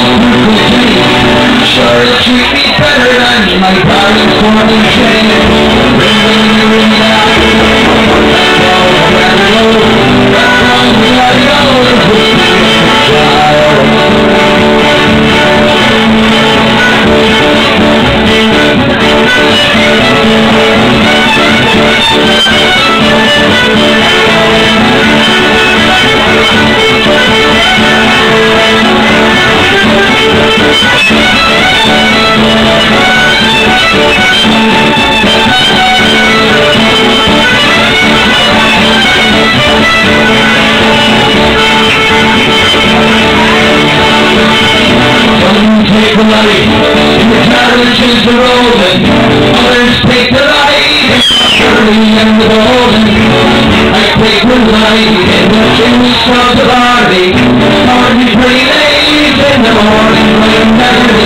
Morning, pretty ladies in the morning, when